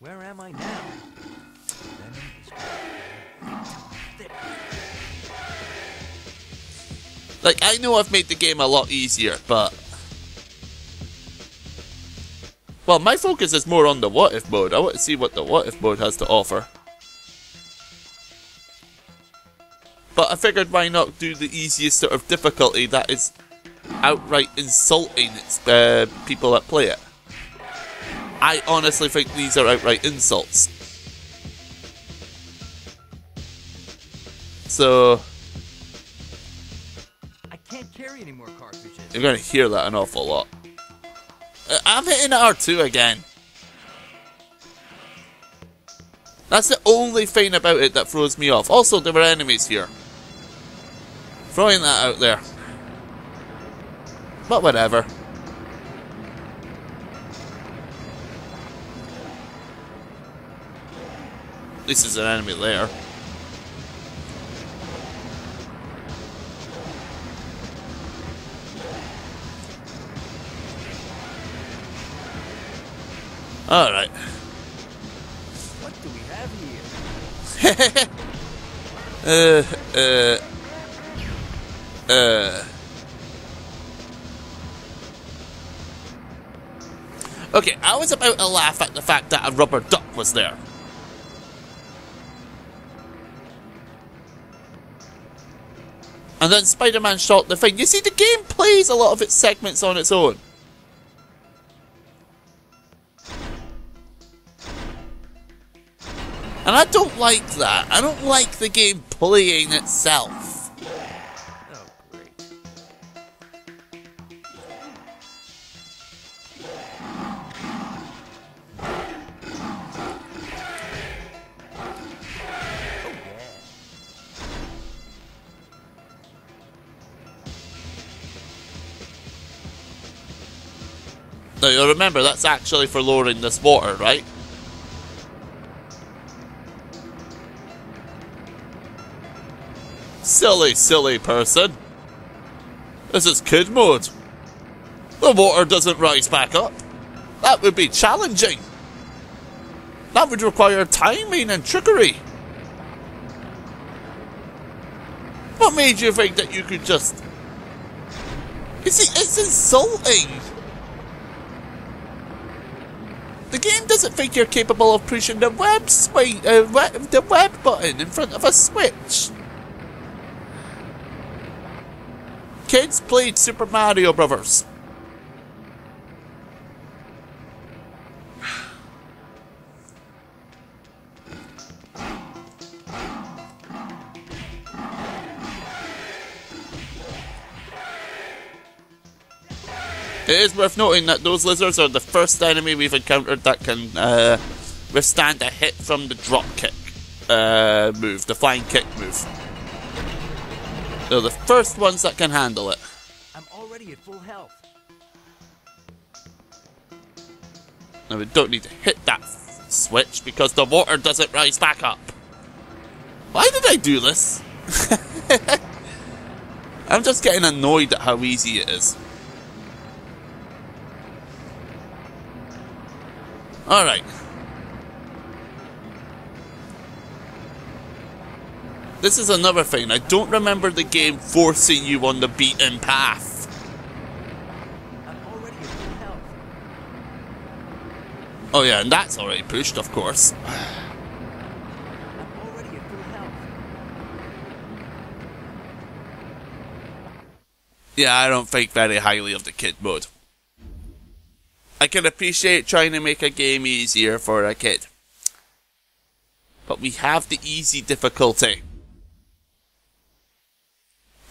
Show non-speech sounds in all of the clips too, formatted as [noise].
Where am I now? Like, I know I've made the game a lot easier, but... Well, my focus is more on the what if mode. I want to see what the what if mode has to offer. But I figured why not do the easiest sort of difficulty that is outright insulting uh, people that play it. I honestly think these are outright insults. So I can't carry any more cartridges. you're gonna hear that an awful lot. Uh, I'm hitting R2 again. That's the only thing about it that throws me off. Also, there were enemies here. Throwing that out there. But whatever. This is an enemy there. Alright. What do we have here? [laughs] Uh, uh, uh. Okay, I was about to laugh at the fact that a rubber duck was there. And then Spider Man shot the thing. You see, the game plays a lot of its segments on its own. And I don't like that. I don't like the game playing itself. Now you remember that's actually for lowering this water, right? Silly, silly person. This is kid mode. The water doesn't rise back up. That would be challenging. That would require timing and trickery. What made you think that you could just... See, it's insulting. The game doesn't think you're capable of pushing the web swing, uh, the web button in front of a switch. Kids played Super Mario Brothers. It is worth noting that those lizards are the first enemy we've encountered that can uh, withstand a hit from the drop kick uh, move, the flying kick move. They're the first ones that can handle it. I'm already at full health. Now we don't need to hit that switch because the water doesn't rise back up. Why did I do this? [laughs] I'm just getting annoyed at how easy it is. Alright. This is another thing. I don't remember the game forcing you on the beaten path. I'm already at full health. Oh yeah, and that's already pushed, of course. I'm already at full health. Yeah, I don't think very highly of the kid mode. I can appreciate trying to make a game easier for a kid. But we have the easy difficulty.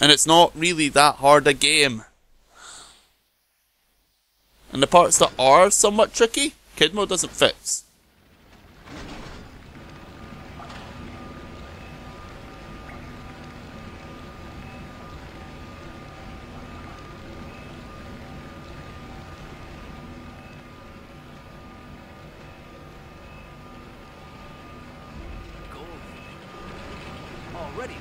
And it's not really that hard a game. And the parts that are somewhat tricky, kid mode doesn't fix. Gold. Already locked and loaded.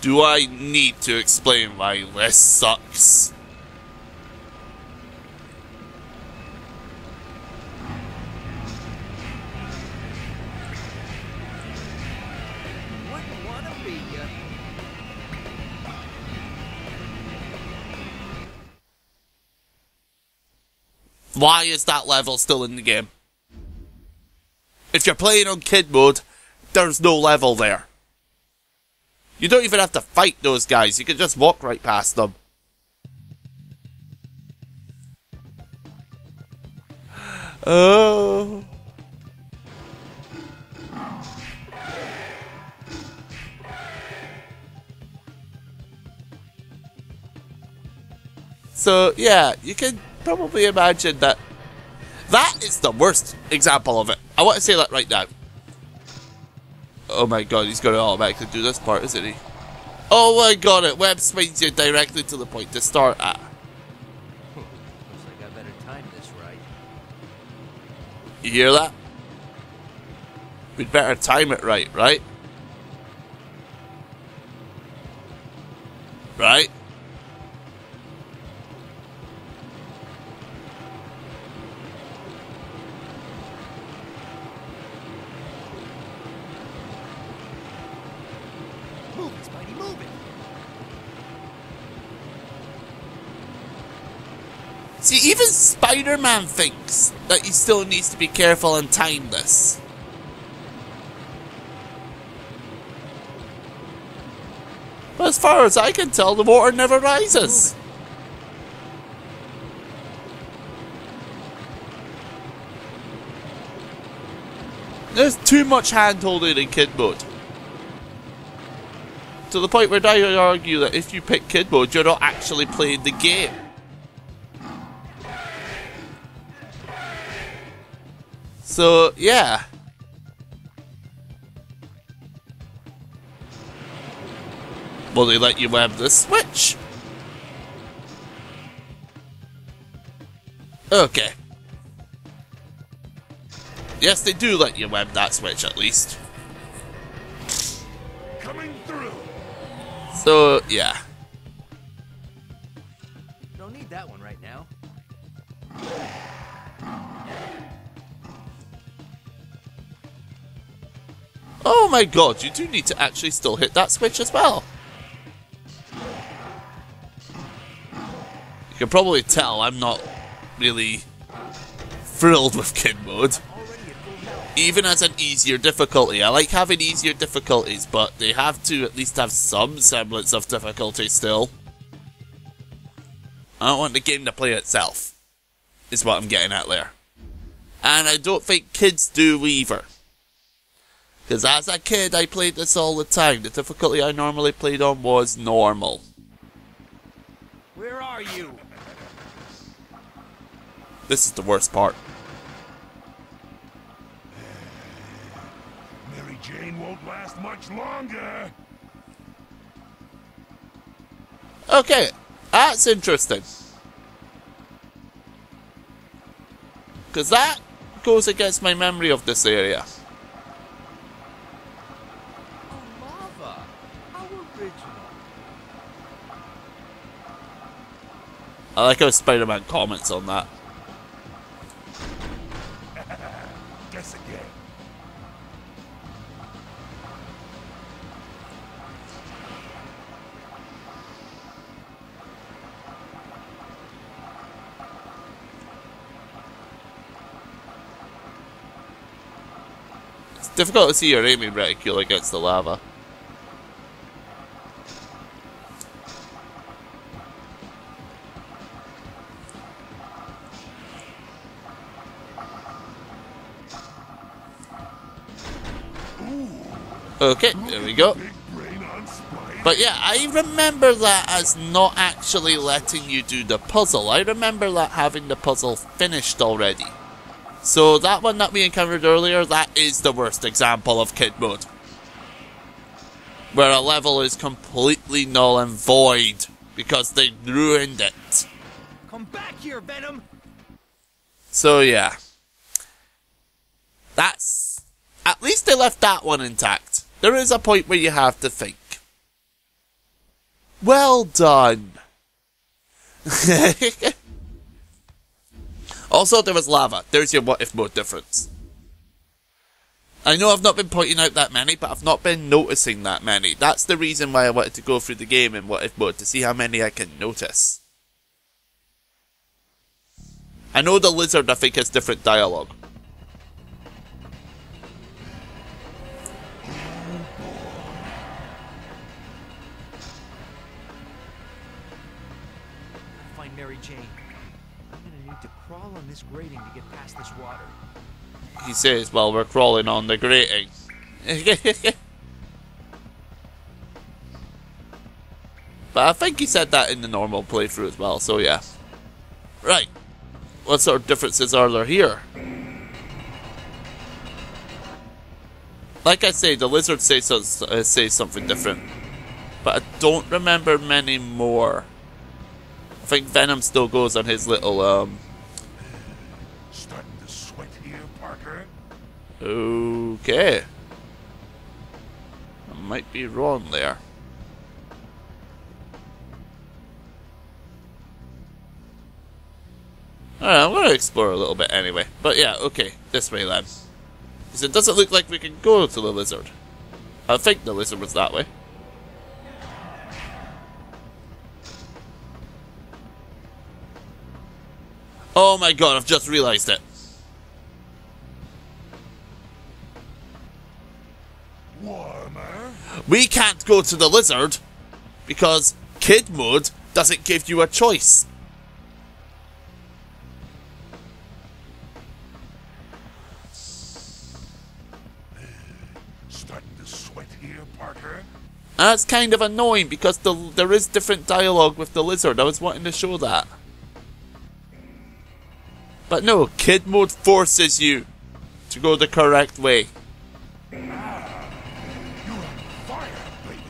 Do I need to explain why this sucks? Why is that level still in the game? If you're playing on kid mode, there's no level there. You don't even have to fight those guys, you can just walk right past them. Oh. So, yeah, you can probably imagine that that is the worst example of it. I want to say that right now. Oh my god, he's going to automatically do this part, isn't he? Oh my god, it web swings you directly to the point to start at. [laughs] Looks like I better time this right. You hear that? We'd better time it right, right? Right? See, even Spider Man thinks that he still needs to be careful and time this. But as far as I can tell, the water never rises. There's too much hand holding in kid mode. To the point where I argue that if you pick kid mode, you're not actually playing the game. So, yeah. Will they let you web the switch? Okay. Yes, they do let you web that switch at least. Coming through. So, yeah. Don't need that one right now. Oh my god, you do need to actually still hit that switch as well. You can probably tell I'm not really thrilled with kid mode. Even as an easier difficulty. I like having easier difficulties, but they have to at least have some semblance of difficulty still. I don't want the game to play itself, is what I'm getting at there. And I don't think kids do either. Because as a kid, I played this all the time. The difficulty I normally played on was normal. Where are you? This is the worst part. [sighs] Mary Jane won't last much longer. Okay, that's interesting. Because that goes against my memory of this area. I like how Spider Man comments on that. Guess again. It's difficult to see your aiming reticule against the lava. Okay, there we go. Big brain on Spike. But yeah, I remember that as not actually letting you do the puzzle. I remember that having the puzzle finished already. So that one that we encountered earlier, that is the worst example of kid mode. Where a level is completely null and void because they ruined it. Come back here, Venom! So yeah. That's at least they left that one intact. There is a point where you have to think. Well done. [laughs] also, there was lava. There's your what if mode difference. I know I've not been pointing out that many, but I've not been noticing that many. That's the reason why I wanted to go through the game in what if mode to see how many I can notice. I know the lizard I think has different dialogue. Jane. I'm gonna need to crawl on this grating to get past this water. He says while we're crawling on the grating. [laughs] but I think he said that in the normal playthrough as well, so yeah. Right. What sort of differences are there here? Like I say, the lizard says, uh, says something different. But I don't remember many more. I think Venom still goes on his little, um, Starting to sweat here, Parker? Okay. I might be wrong there. Alright, I'm gonna explore a little bit anyway. But yeah, okay, this way then. Because it doesn't look like we can go to the lizard. I think the lizard was that way. Oh my god, I've just realized it. Warmer? We can't go to the lizard because kid mode doesn't give you a choice. Eh, starting to sweat here, Parker? That's kind of annoying because the, there is different dialogue with the lizard. I was wanting to show that. But no, kid mode forces you to go the correct way. You're on fire, baby.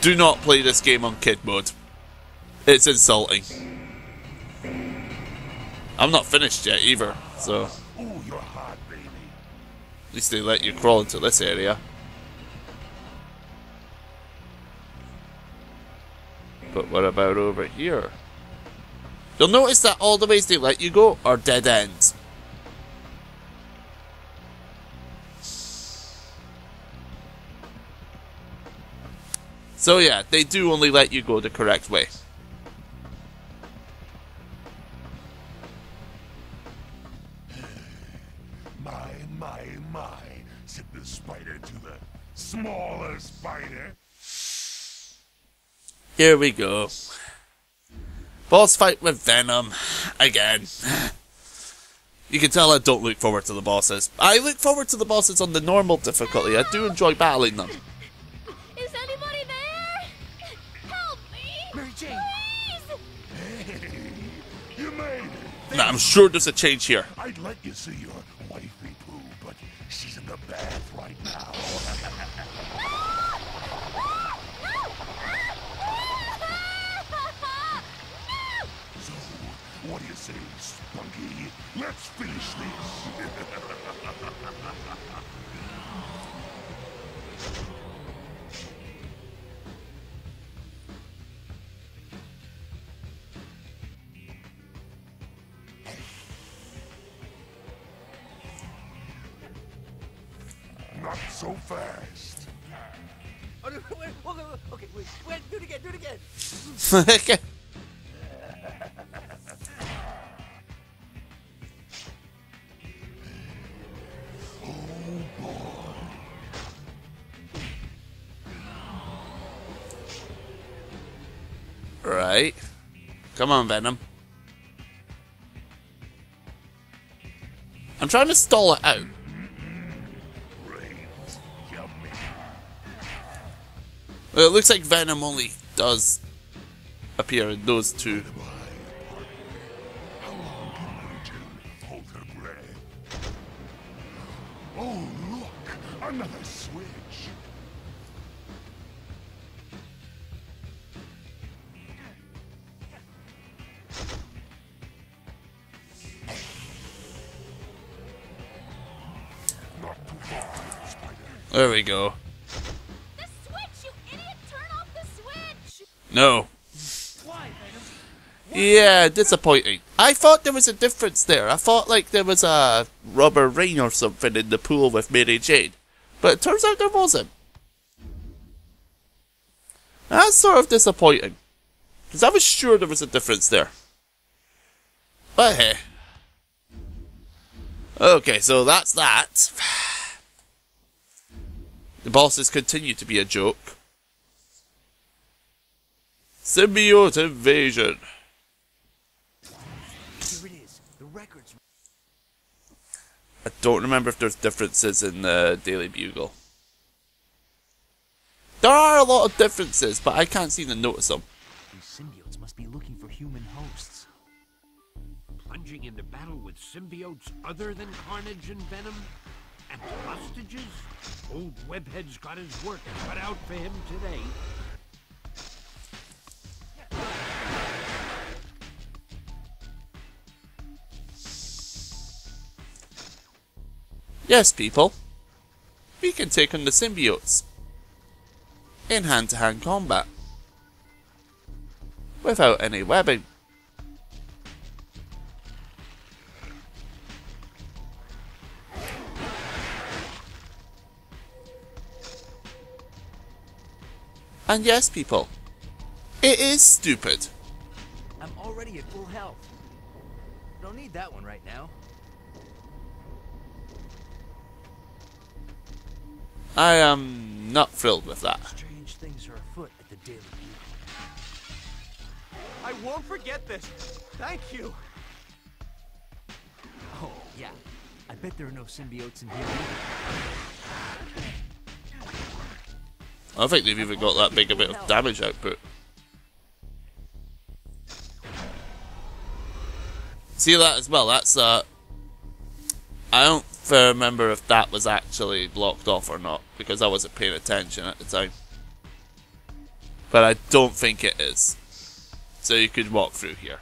Do not play this game on kid mode. It's insulting. I'm not finished yet either, so Ooh, you're hot, baby. at least they let you crawl into this area. But what about over here? You'll notice that all the ways they let you go are dead ends. So yeah, they do only let you go the correct way. My, my, my. Zip the spider to the smaller spider. Here we go. Boss fight with Venom. Again. You can tell I don't look forward to the bosses. I look forward to the bosses on the normal difficulty. I do enjoy battling them. Is anybody there? Help me! Mary Jane! Please! You made it. Now, I'm sure there's a change here. I'd let you see your wifey poo, but she's in the bath right now. [laughs] Let's finish this. Not so fast. Oh, no, wait, okay, wait, wait, do it again, do it again. [laughs] Come on, Venom. I'm trying to stall it out. Well, it looks like Venom only does appear in those two. Oh, look! Another There we go. The switch, you idiot! Turn off the switch! No. Why? Yeah, disappointing. I thought there was a difference there. I thought like there was a rubber ring or something in the pool with Mary Jane. But it turns out there wasn't. That's sort of disappointing. Because I was sure there was a difference there. But hey. Okay, so that's that. The bosses continue to be a joke. Symbiote invasion. Here it is. The records. I don't remember if there's differences in the Daily Bugle. There are a lot of differences, but I can't seem to notice them. These symbiotes must be looking for human hosts. Plunging into battle with symbiotes other than Carnage and Venom? And hostages? Old Webhead's got his work cut out for him today. Yes, people. We can take on the symbiotes in hand to hand combat without any webbing. And yes, people, it is stupid. I'm already at full health. Don't need that one right now. I am not thrilled with that. Strange things are afoot at the Daily Bugle. I won't forget this. Thank you. Oh, yeah. I bet there are no symbiotes in here either. I don't think they've even got that big a bit of damage output. See that as well? That's uh, I don't remember if that was actually blocked off or not because I wasn't paying attention at the time. But I don't think it is. So you could walk through here.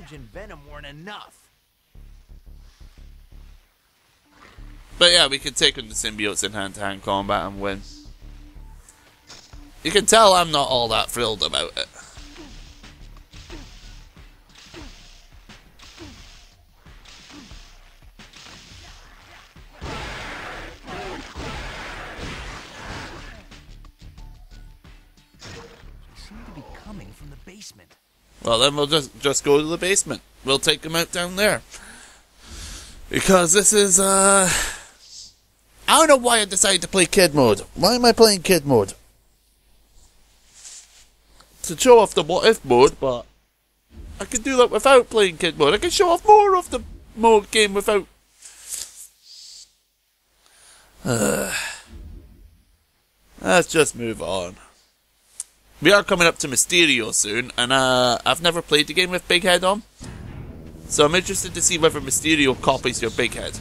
Carnage and Venom weren't enough. But yeah, we can take on the symbiotes in hand-to-hand combat and win. You can tell I'm not all that thrilled about it. They seem to be coming from the basement. Well, then we'll just just go to the basement. We'll take them out down there. Because this is uh I don't know why I decided to play kid mode. Why am I playing kid mode? To show off the what if mode, but I could do that without playing kid mode. I can show off more of the mode game without [sighs] uh, let's just move on. We are coming up to Mysterio soon, and uh, I've never played the game with Big Head on. So I'm interested to see whether Mysterio copies your Big Head.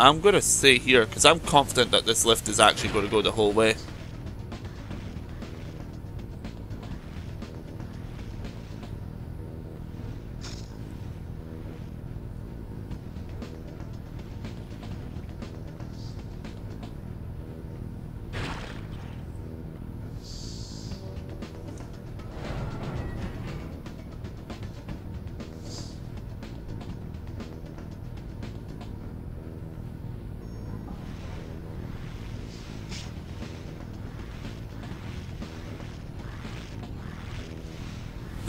I'm going to stay here because I'm confident that this lift is actually going to go the whole way.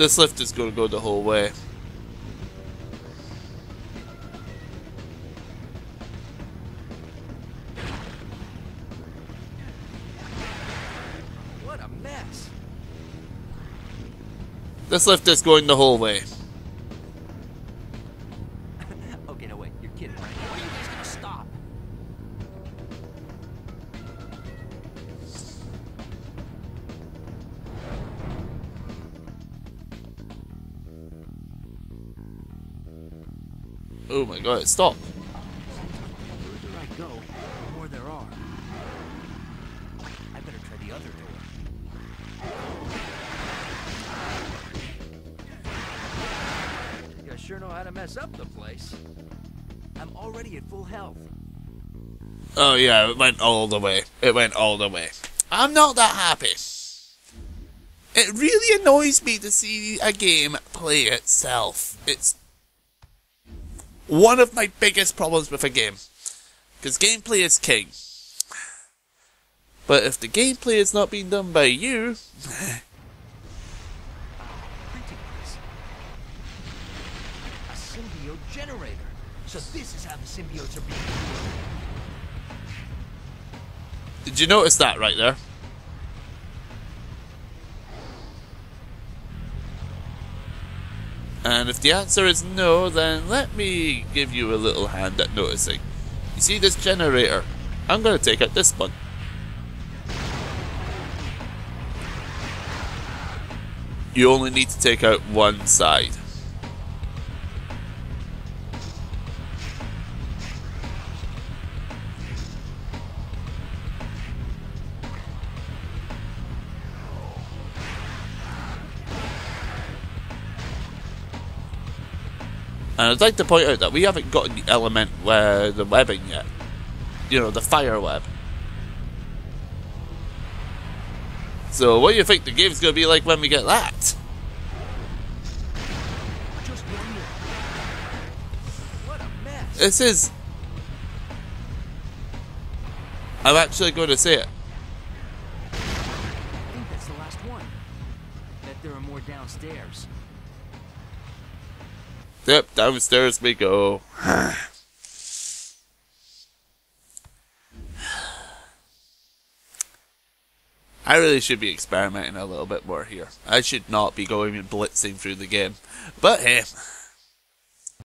This lift is going to go the whole way. What a mess. This lift is going the whole way. it stop. You sure know how to mess up the place. I'm already full health. Oh yeah, it went all the way. It went all the way. I'm not that happy. It really annoys me to see a game play itself. It's one of my biggest problems with a game. Because gameplay is king. But if the gameplay is not being done by you, A symbiote generator. So this is how the symbiotes are being did you notice that right there? And if the answer is no, then let me give you a little hand at noticing. You see this generator? I'm going to take out this one. You only need to take out one side. And I'd like to point out that we haven't gotten the element where the webbing yet. You know, the fire web. So what do you think the game's gonna be like when we get that? This is I'm actually going to say it. I think that's the last one. Bet there are more downstairs. Yep, downstairs we go. [sighs] I really should be experimenting a little bit more here. I should not be going and blitzing through the game. But hey,